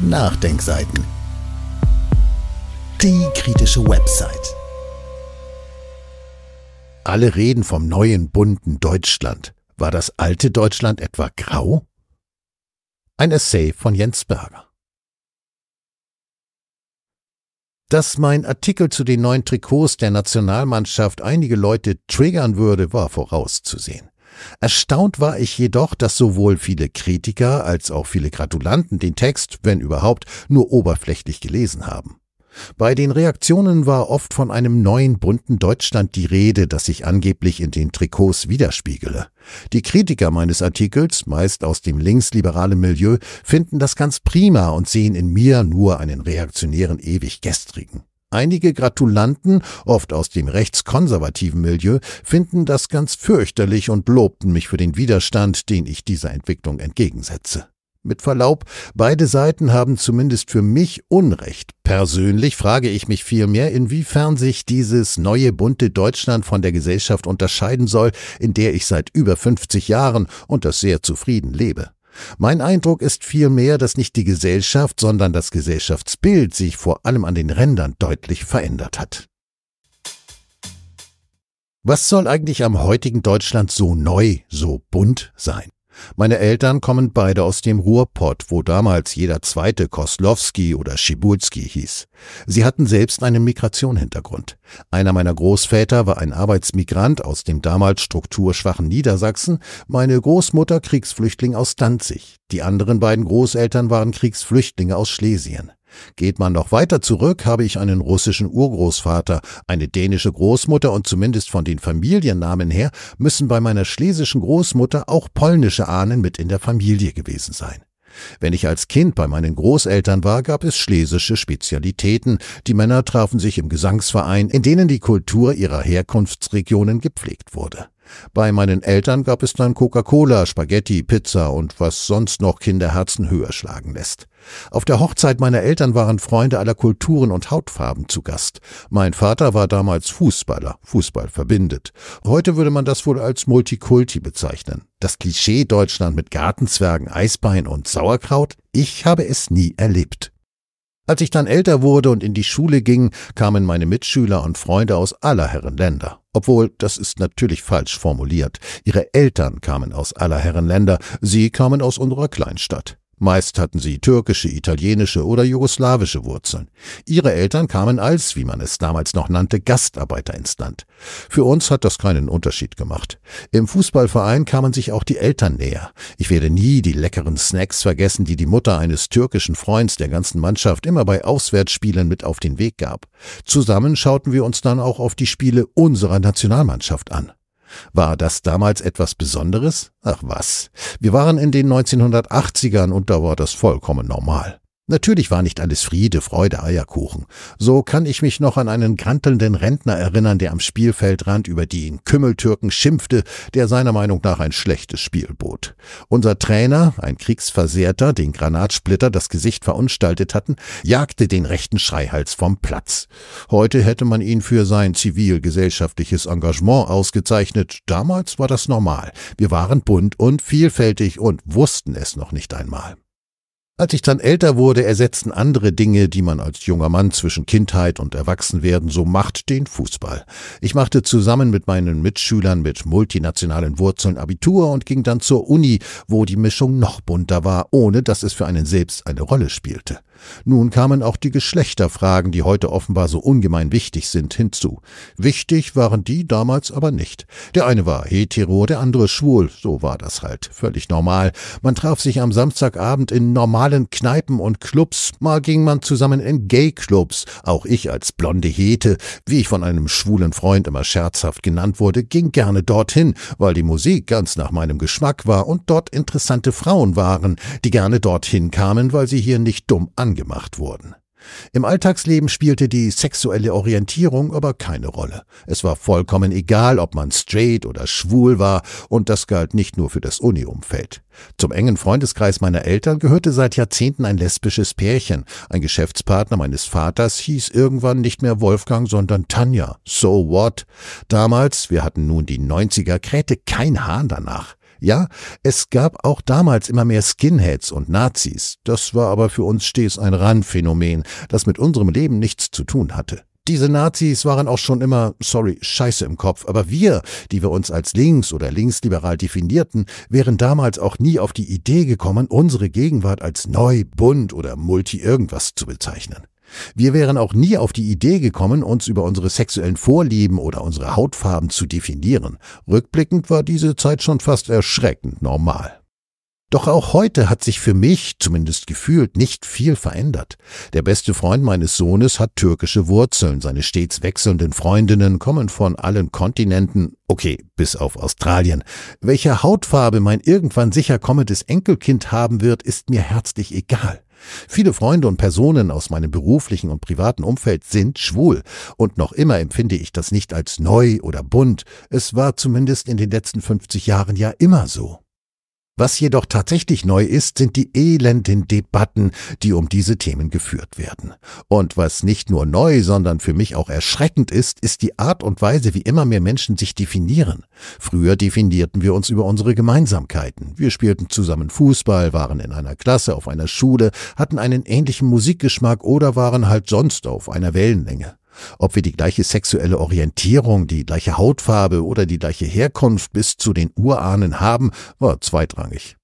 Nachdenkseiten. Die kritische Website. Alle reden vom neuen bunten Deutschland. War das alte Deutschland etwa grau? Ein Essay von Jens Berger. Dass mein Artikel zu den neuen Trikots der Nationalmannschaft einige Leute triggern würde, war vorauszusehen. Erstaunt war ich jedoch, dass sowohl viele Kritiker als auch viele Gratulanten den Text, wenn überhaupt, nur oberflächlich gelesen haben. Bei den Reaktionen war oft von einem neuen bunten Deutschland die Rede, das sich angeblich in den Trikots widerspiegele. Die Kritiker meines Artikels, meist aus dem linksliberalen Milieu, finden das ganz prima und sehen in mir nur einen reaktionären ewig gestrigen. Einige Gratulanten, oft aus dem rechtskonservativen Milieu, finden das ganz fürchterlich und lobten mich für den Widerstand, den ich dieser Entwicklung entgegensetze. Mit Verlaub, beide Seiten haben zumindest für mich Unrecht. Persönlich frage ich mich vielmehr, inwiefern sich dieses neue bunte Deutschland von der Gesellschaft unterscheiden soll, in der ich seit über 50 Jahren und das sehr zufrieden lebe. Mein Eindruck ist vielmehr, dass nicht die Gesellschaft, sondern das Gesellschaftsbild sich vor allem an den Rändern deutlich verändert hat. Was soll eigentlich am heutigen Deutschland so neu, so bunt sein? Meine Eltern kommen beide aus dem Ruhrpott, wo damals jeder zweite Koslowski oder Schibulski hieß. Sie hatten selbst einen Migrationhintergrund. Einer meiner Großväter war ein Arbeitsmigrant aus dem damals strukturschwachen Niedersachsen, meine Großmutter Kriegsflüchtling aus Danzig. Die anderen beiden Großeltern waren Kriegsflüchtlinge aus Schlesien. Geht man noch weiter zurück, habe ich einen russischen Urgroßvater, eine dänische Großmutter und zumindest von den Familiennamen her müssen bei meiner schlesischen Großmutter auch polnische Ahnen mit in der Familie gewesen sein. Wenn ich als Kind bei meinen Großeltern war, gab es schlesische Spezialitäten. Die Männer trafen sich im Gesangsverein, in denen die Kultur ihrer Herkunftsregionen gepflegt wurde. Bei meinen Eltern gab es dann Coca-Cola, Spaghetti, Pizza und was sonst noch Kinderherzen höher schlagen lässt. Auf der Hochzeit meiner Eltern waren Freunde aller Kulturen und Hautfarben zu Gast. Mein Vater war damals Fußballer, Fußball verbindet. Heute würde man das wohl als Multikulti bezeichnen. Das Klischee Deutschland mit Gartenzwergen, Eisbein und Sauerkraut? Ich habe es nie erlebt. Als ich dann älter wurde und in die Schule ging, kamen meine Mitschüler und Freunde aus aller Herren Länder. Obwohl, das ist natürlich falsch formuliert. Ihre Eltern kamen aus aller Herren Länder, sie kamen aus unserer Kleinstadt. Meist hatten sie türkische, italienische oder jugoslawische Wurzeln. Ihre Eltern kamen als, wie man es damals noch nannte, Gastarbeiter ins Land. Für uns hat das keinen Unterschied gemacht. Im Fußballverein kamen sich auch die Eltern näher. Ich werde nie die leckeren Snacks vergessen, die die Mutter eines türkischen Freunds der ganzen Mannschaft immer bei Auswärtsspielen mit auf den Weg gab. Zusammen schauten wir uns dann auch auf die Spiele unserer Nationalmannschaft an. War das damals etwas Besonderes? Ach was. Wir waren in den 1980ern und da war das vollkommen normal. Natürlich war nicht alles Friede, Freude, Eierkuchen. So kann ich mich noch an einen grantelnden Rentner erinnern, der am Spielfeldrand über die Kümmeltürken schimpfte, der seiner Meinung nach ein schlechtes Spiel bot. Unser Trainer, ein Kriegsversehrter, den Granatsplitter das Gesicht verunstaltet hatten, jagte den rechten Schreihals vom Platz. Heute hätte man ihn für sein zivilgesellschaftliches Engagement ausgezeichnet. Damals war das normal. Wir waren bunt und vielfältig und wussten es noch nicht einmal. Als ich dann älter wurde, ersetzten andere Dinge, die man als junger Mann zwischen Kindheit und Erwachsenwerden so macht, den Fußball. Ich machte zusammen mit meinen Mitschülern mit multinationalen Wurzeln Abitur und ging dann zur Uni, wo die Mischung noch bunter war, ohne dass es für einen selbst eine Rolle spielte. Nun kamen auch die Geschlechterfragen, die heute offenbar so ungemein wichtig sind, hinzu. Wichtig waren die damals aber nicht. Der eine war hetero, der andere schwul, so war das halt, völlig normal. Man traf sich am Samstagabend in normalen Kneipen und Clubs, mal ging man zusammen in Gay-Clubs. Auch ich als blonde Hete, wie ich von einem schwulen Freund immer scherzhaft genannt wurde, ging gerne dorthin, weil die Musik ganz nach meinem Geschmack war und dort interessante Frauen waren, die gerne dorthin kamen, weil sie hier nicht dumm angemacht wurden. Im Alltagsleben spielte die sexuelle Orientierung aber keine Rolle. Es war vollkommen egal, ob man straight oder schwul war, und das galt nicht nur für das Uni-Umfeld. Zum engen Freundeskreis meiner Eltern gehörte seit Jahrzehnten ein lesbisches Pärchen. Ein Geschäftspartner meines Vaters hieß irgendwann nicht mehr Wolfgang, sondern Tanja. So what? Damals, wir hatten nun die 90er, krähte kein Hahn danach. Ja, es gab auch damals immer mehr Skinheads und Nazis. Das war aber für uns stets ein Randphänomen, das mit unserem Leben nichts zu tun hatte. Diese Nazis waren auch schon immer, sorry, scheiße im Kopf, aber wir, die wir uns als links oder linksliberal definierten, wären damals auch nie auf die Idee gekommen, unsere Gegenwart als neu, bunt oder multi irgendwas zu bezeichnen. Wir wären auch nie auf die Idee gekommen, uns über unsere sexuellen Vorlieben oder unsere Hautfarben zu definieren. Rückblickend war diese Zeit schon fast erschreckend normal. Doch auch heute hat sich für mich, zumindest gefühlt, nicht viel verändert. Der beste Freund meines Sohnes hat türkische Wurzeln, seine stets wechselnden Freundinnen kommen von allen Kontinenten, okay, bis auf Australien. Welche Hautfarbe mein irgendwann sicher kommendes Enkelkind haben wird, ist mir herzlich egal. Viele Freunde und Personen aus meinem beruflichen und privaten Umfeld sind schwul, und noch immer empfinde ich das nicht als neu oder bunt, es war zumindest in den letzten 50 Jahren ja immer so. Was jedoch tatsächlich neu ist, sind die elenden Debatten, die um diese Themen geführt werden. Und was nicht nur neu, sondern für mich auch erschreckend ist, ist die Art und Weise, wie immer mehr Menschen sich definieren. Früher definierten wir uns über unsere Gemeinsamkeiten. Wir spielten zusammen Fußball, waren in einer Klasse, auf einer Schule, hatten einen ähnlichen Musikgeschmack oder waren halt sonst auf einer Wellenlänge. Ob wir die gleiche sexuelle Orientierung, die gleiche Hautfarbe oder die gleiche Herkunft bis zu den Urahnen haben, war zweitrangig.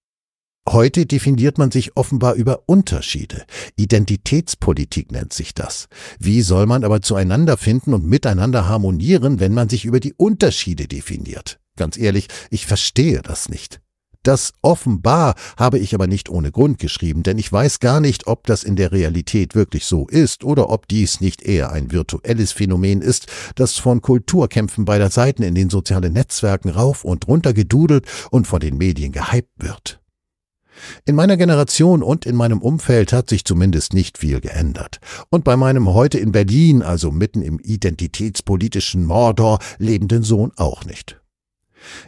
Heute definiert man sich offenbar über Unterschiede. Identitätspolitik nennt sich das. Wie soll man aber zueinander finden und miteinander harmonieren, wenn man sich über die Unterschiede definiert? Ganz ehrlich, ich verstehe das nicht. Das offenbar habe ich aber nicht ohne Grund geschrieben, denn ich weiß gar nicht, ob das in der Realität wirklich so ist oder ob dies nicht eher ein virtuelles Phänomen ist, das von Kulturkämpfen beider Seiten in den sozialen Netzwerken rauf und runter gedudelt und von den Medien gehypt wird. In meiner Generation und in meinem Umfeld hat sich zumindest nicht viel geändert. Und bei meinem heute in Berlin, also mitten im identitätspolitischen Mordor, lebenden Sohn auch nicht.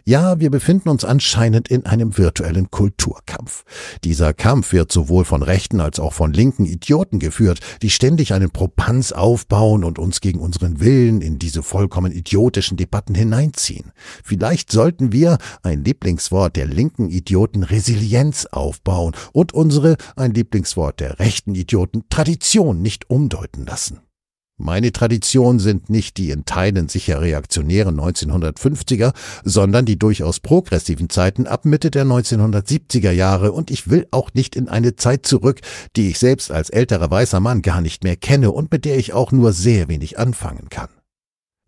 Ja, wir befinden uns anscheinend in einem virtuellen Kulturkampf. Dieser Kampf wird sowohl von rechten als auch von linken Idioten geführt, die ständig einen Propanz aufbauen und uns gegen unseren Willen in diese vollkommen idiotischen Debatten hineinziehen. Vielleicht sollten wir, ein Lieblingswort der linken Idioten, Resilienz aufbauen und unsere, ein Lieblingswort der rechten Idioten, Tradition nicht umdeuten lassen. Meine Tradition sind nicht die in Teilen sicher reaktionären 1950er, sondern die durchaus progressiven Zeiten ab Mitte der 1970er Jahre und ich will auch nicht in eine Zeit zurück, die ich selbst als älterer weißer Mann gar nicht mehr kenne und mit der ich auch nur sehr wenig anfangen kann.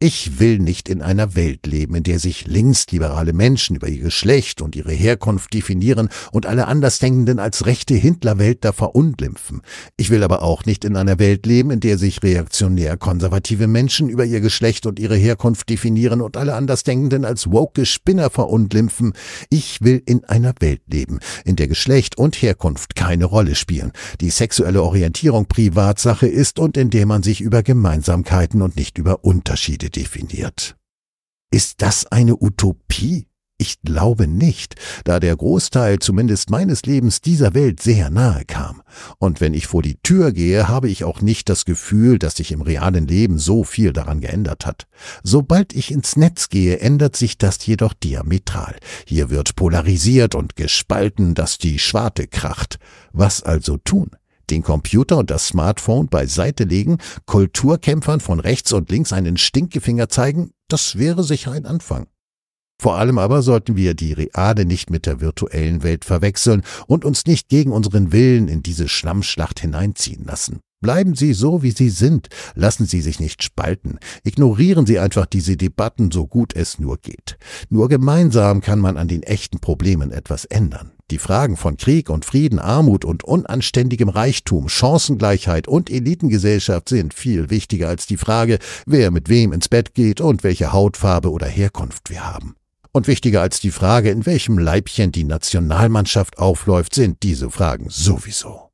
Ich will nicht in einer Welt leben, in der sich linksliberale Menschen über ihr Geschlecht und ihre Herkunft definieren und alle Andersdenkenden als rechte Hindlerweltler verunglimpfen. Ich will aber auch nicht in einer Welt leben, in der sich reaktionär-konservative Menschen über ihr Geschlecht und ihre Herkunft definieren und alle Andersdenkenden als woke Spinner verunglimpfen. Ich will in einer Welt leben, in der Geschlecht und Herkunft keine Rolle spielen, die sexuelle Orientierung Privatsache ist und in der man sich über Gemeinsamkeiten und nicht über Unterschiede definiert. Ist das eine Utopie? Ich glaube nicht, da der Großteil zumindest meines Lebens dieser Welt sehr nahe kam. Und wenn ich vor die Tür gehe, habe ich auch nicht das Gefühl, dass sich im realen Leben so viel daran geändert hat. Sobald ich ins Netz gehe, ändert sich das jedoch diametral. Hier wird polarisiert und gespalten, dass die Schwarte kracht. Was also tun? Den Computer und das Smartphone beiseite legen, Kulturkämpfern von rechts und links einen Stinkefinger zeigen, das wäre sicher ein Anfang. Vor allem aber sollten wir die reale nicht mit der virtuellen Welt verwechseln und uns nicht gegen unseren Willen in diese Schlammschlacht hineinziehen lassen. Bleiben Sie so, wie Sie sind, lassen Sie sich nicht spalten, ignorieren Sie einfach diese Debatten so gut es nur geht. Nur gemeinsam kann man an den echten Problemen etwas ändern. Die Fragen von Krieg und Frieden, Armut und unanständigem Reichtum, Chancengleichheit und Elitengesellschaft sind viel wichtiger als die Frage, wer mit wem ins Bett geht und welche Hautfarbe oder Herkunft wir haben. Und wichtiger als die Frage, in welchem Leibchen die Nationalmannschaft aufläuft, sind diese Fragen sowieso.